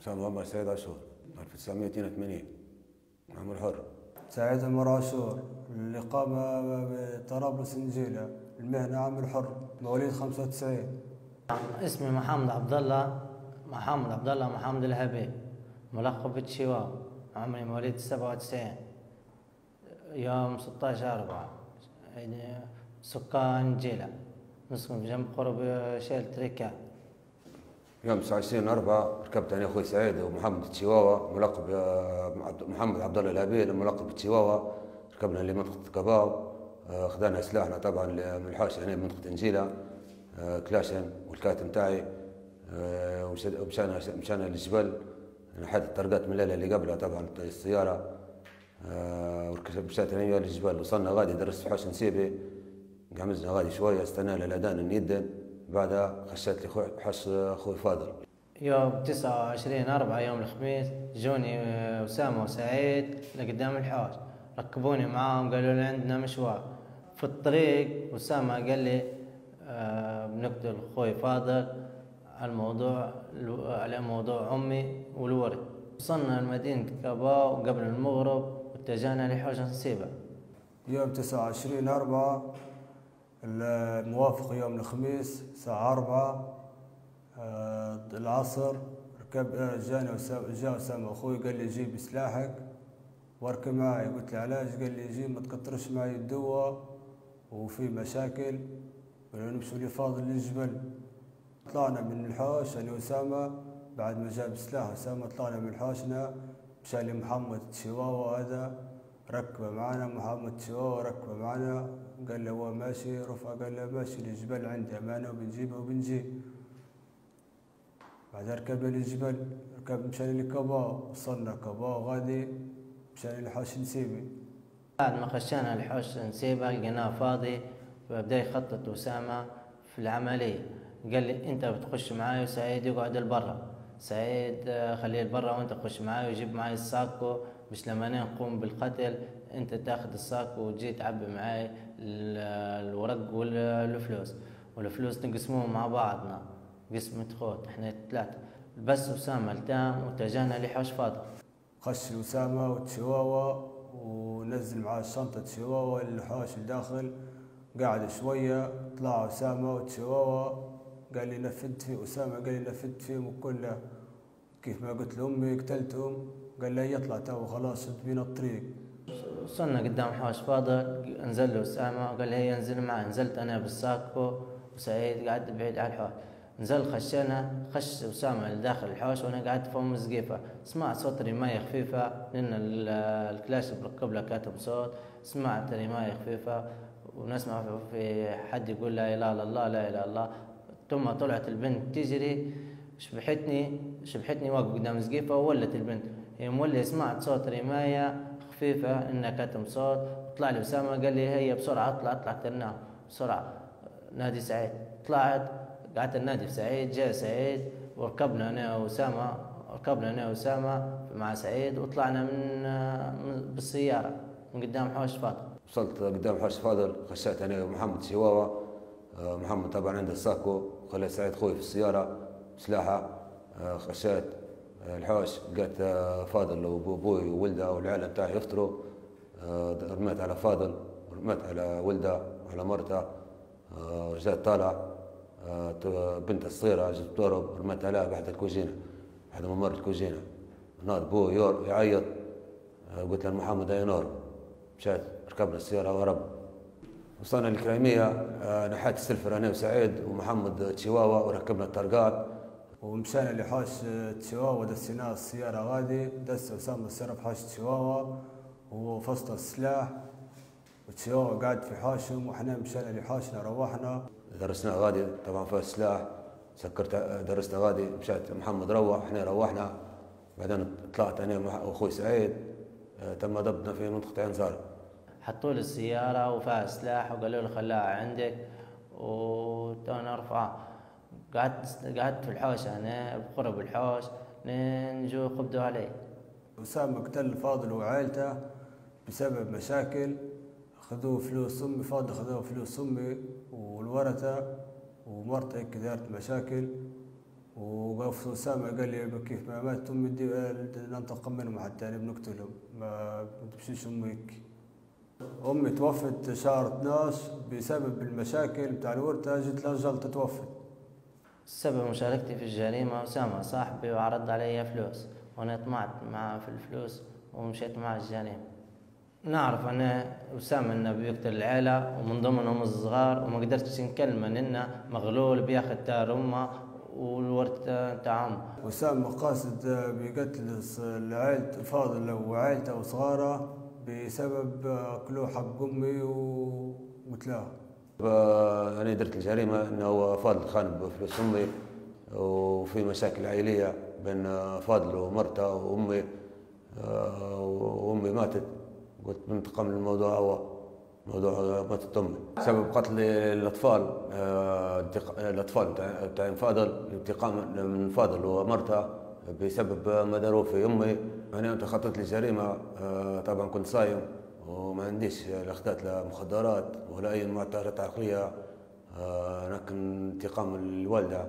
أسامة عمر سعيد عاشور 1982 عمر حر. سعيد عمر عاشور الإقامة بطرابلس نجيلة المهنة عامل حر مواليد 95 اسمي محمد عبد الله محمد عبد الله محمد الهبي ملقب بالشواء عمري مواليد 97 يوم 16 4 يعني سكان جيلة نسكن جنب قرب شيل تريكا يوم 29 4 ركبت أنا أخوي سعيد ومحمد تشيواوا ملقب محمد عبد الله الهبيل ملقب تشيواوا. ركبنا لمنطقة كباو خذنا سلاحنا طبعا من الحاشية هنا منطقة إنجيلا كلاشن والكاتم تاعي ومشينا مشينا للجبل. حد الطرقات من الليلة اللي قبلها طبعا السيارة مشيت أنا للجبل. وصلنا غادي درست في حوش نسيبي قعمزنا غادي شوية استنينا الأذان نيدن. بعدها خشيت لي حوش أخوي فاضل. يوم تسعة وعشرين أربعة يوم الخميس جوني أسامة وسعيد لقدام الحوش. ركبوني معاهم قالوا لي عندنا مشوار. في الطريق أسامة قال لي آه، بنقتل أخوي فاضل على الموضوع على موضوع أمي والورد. وصلنا لمدينة كاباو قبل المغرب واتجهنا لحوش نسيبة يوم تسعة وعشرين أربعة الموافق يوم الخميس الساعة أربعة آه، العصر. ركب آه، جاني جا أسامة أخوي قال لي جيب سلاحك واركب معي. قلت له علاش؟ قال لي جيب ما تكترش معي الدواء. وفي مشاكل نمشوا لفاضل للجبل. طلعنا من الحوش أنا وأسامة بعد ما جاب سلاح أسامة طلعنا من حوشنا مشى لمحمد تشيواوا هذا. ركبه معنا محمد تشيواوا ركبه معنا. قال له هو ماشي رفع قال له ماشي للجبل عندي أمانة وبنجيبه وبنجي. بعد ركبنا للجبل ركب مشان لكبا وصلنا كبا غادي مشان لحوش نسيبي بعد ما خشينا الحوش نسيبه لقيناه فاضي فبدأ يخطط أسامة في العملية. قال لي أنت بتخش معاي وسعيد يقعد لبرا. سعيد آه، خليه لبرا وأنت تخش معاي وجيب معاي الساكو. مش لما نقوم بالقتل أنت تاخذ الساكو وتجي تعبي معاي الورق والفلوس والفلوس نقسموهم مع بعضنا. قسمة خوت إحنا ثلاثة. بس أسامة التام واتجهنا لحوش فاضي. خش أسامة وتشواوا ونزل معاه الشنطة تشواوا الحوش الداخل. قعد شوية طلع أسامة وتشواوا قال لي نفذت في أسامة قال لي نفذت فيهم كله. كيف ما قلت لأمي قتلتهم. قال لي يطلع تو خلاص بينا الطريق. وصلنا قدام حوش فاضل نزل له أسامة قال لي هي انزل معي. نزلت أنا بالساكو وسعيد قعدت بعيد على الحوش. نزل خشينا خش أسامة لداخل الحوش وأنا قعدت فوق مزقيفة. سمعت صوت رماية خفيفة لأن الكلاش بركب له كاتب صوت. سمعت رماية خفيفة ونسمع في حد يقول لا إله إلا الله لا إله إلا الله. ثم طلعت البنت تجري شبحتني شبحتني واقف قدام سقيفة وولت البنت. مولي سمعت صوت رماية خفيفة انها كتم صوت. طلع لي أسامة قال لي هيا بسرعة أطلع أطلع ترناه بسرعة. نادي سعيد. طلعت قعدت النادي في سعيد جاء سعيد وركبنا أنا وأسامة ركبنا أنا وأسامة مع سعيد وطلعنا من بالسيارة من قدام حوش فاطمة وصلت قدام حوش فاضل خشيت أنا ومحمد شواوا آه، محمد طبعا عنده الساكو خليت سعيد خوي في السيارة. سلاحه خشيت آه، الحوش لقيت فاضل وابوي وولده والعيله بتاعي يفطروا رميت على فاضل ورميت على ولده وعلى مرته جات طالع بنت الصغيرة جت تضرب رميت عليها بعد الكوجينه بعد ما مرت الكوجينه ناض بو يعيط قلت له محمد اي نور؟ مشات ركبنا السيارة وهرب وصلنا الكريمية آه، نحات السلفر أنا وسعيد ومحمد تشيواوا وركبنا الطرقات. ومشينا لحوش تشيواوا دسينا السيارة غادي دس أسامة السيارة في حوش تشيواوا وفصل السلاح وتشيواوا قاعد في حوشهم وحنا مشينا لحوشنا روحنا. درسنا غادي طبعا في السلاح سكرت درسنا غادي مشات محمد روح إحنا روحنا. بعدين طلعت أنا واخوي سعيد تم ضبطنا في منطقة عين زارة حطوا لي السيارة وفيها سلاح وقالوا لي خلاها عندك وتونا ارفع قعدت قعدت في الحوش أنا بقرب الحوش لين جو قبضوا علي. وسام قتل فاضل وعائلته بسبب مشاكل خذوه فلوس أمي فاضل خذوه فلوس أمي والورثة ومرته هيك دارت مشاكل. وقف أسامة قال لي كيف ما مات؟ أمي دي ننتقم منهم حتى يعني بنقتلهم ما بتمشيش أمك. أمي توفت شهر 12 بسبب المشاكل بتاع الورثة جت لأجل تتوفت السبب مشاركتي في الجريمة أسامة صاحبي وعرض علي فلوس وأنا طمعت معه في الفلوس ومشيت معه الجريمة. نعرف أنا أسامة إنه بيقتل العيلة ومن ضمنهم الصغار وما قدرتش نكلمه إنه مغلول بياخد تار أمه والورث تاع أمه وسام قاصد بقتل عائلة فاضل وعائلته وصغاره بسبب أكلوا حق أمي وقتلاه أنا درت الجريمة أنه فاضل خان بفلوس أمي وفي مشاكل عائلية بين فاضل ومرته وأمي وأمي ماتت قلت بنتقم من الموضوع هو موضوع ماتت أمي. سبب قتل الأطفال الأطفال تاع فاضل انتقام من فاضل ومرته بسبب ما داروا في أمي. أنا تخطط لجريمه آه، طبعا كنت صايم. وما عنديش اخذت لا مخدرات ولا أي معتقدات عقلية. آه، لكن انتقام الوالدة.